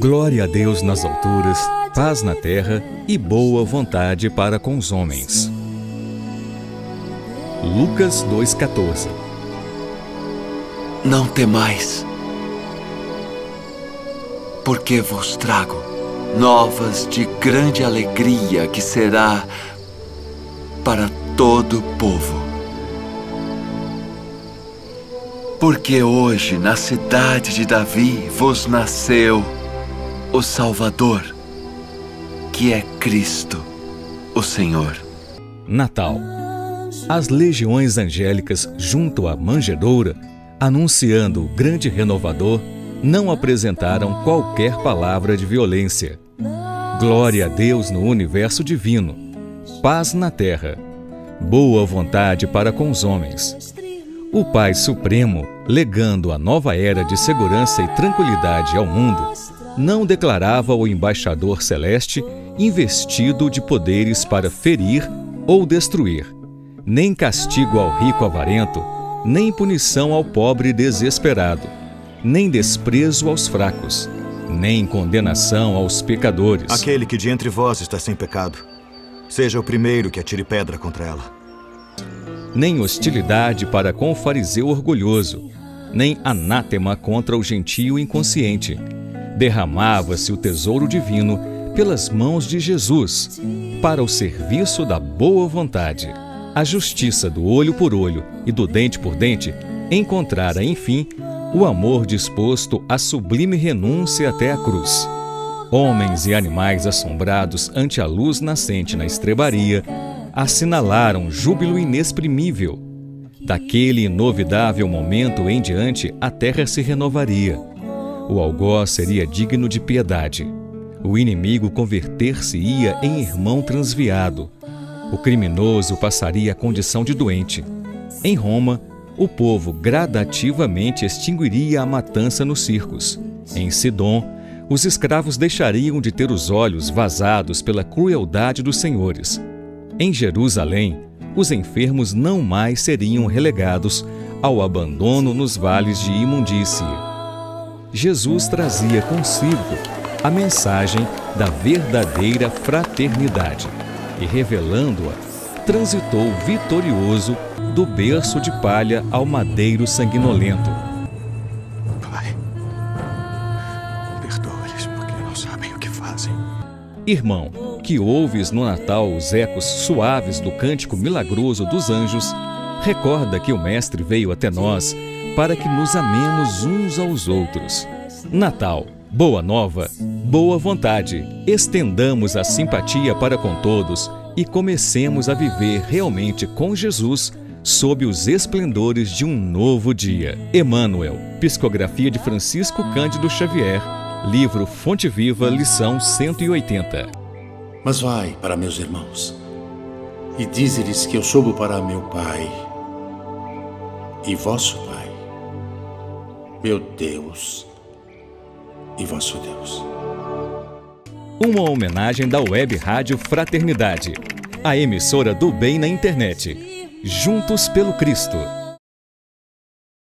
Glória a Deus nas alturas, paz na terra e boa vontade para com os homens. Lucas 2,14 Não temais, porque vos trago novas de grande alegria que será para todo o povo. Porque hoje na cidade de Davi vos nasceu o Salvador, que é Cristo, o Senhor. Natal. As legiões angélicas junto à manjedoura, anunciando o grande renovador, não apresentaram qualquer palavra de violência. Glória a Deus no universo divino, paz na terra, boa vontade para com os homens. O Pai Supremo, legando a nova era de segurança e tranquilidade ao mundo, não declarava o embaixador celeste investido de poderes para ferir ou destruir, nem castigo ao rico avarento, nem punição ao pobre desesperado, nem desprezo aos fracos, nem condenação aos pecadores. Aquele que de entre vós está sem pecado, seja o primeiro que atire pedra contra ela. Nem hostilidade para com o fariseu orgulhoso, nem anátema contra o gentio inconsciente derramava-se o tesouro divino pelas mãos de Jesus para o serviço da boa vontade. A justiça do olho por olho e do dente por dente encontrara, enfim, o amor disposto à sublime renúncia até a cruz. Homens e animais assombrados ante a luz nascente na estrebaria assinalaram júbilo inexprimível. Daquele inovidável momento em diante, a terra se renovaria o algoz seria digno de piedade. O inimigo converter-se-ia em irmão transviado. O criminoso passaria a condição de doente. Em Roma, o povo gradativamente extinguiria a matança nos circos. Em Sidom, os escravos deixariam de ter os olhos vazados pela crueldade dos senhores. Em Jerusalém, os enfermos não mais seriam relegados ao abandono nos vales de imundície. Jesus trazia consigo a mensagem da verdadeira fraternidade e, revelando-a, transitou vitorioso do berço de palha ao madeiro sanguinolento. Pai, perdoa-lhes porque não sabem o que fazem. Irmão, que ouves no Natal os ecos suaves do cântico milagroso dos anjos, recorda que o Mestre veio até nós para que nos amemos uns aos outros. Natal, boa nova, boa vontade. Estendamos a simpatia para com todos e comecemos a viver realmente com Jesus sob os esplendores de um novo dia. Emmanuel, Psicografia de Francisco Cândido Xavier, livro Fonte Viva, lição 180. Mas vai para meus irmãos e dize-lhes que eu subo para meu Pai e vosso Pai meu Deus e vosso Deus. Uma homenagem da Web Rádio Fraternidade, a emissora do bem na internet. Juntos pelo Cristo.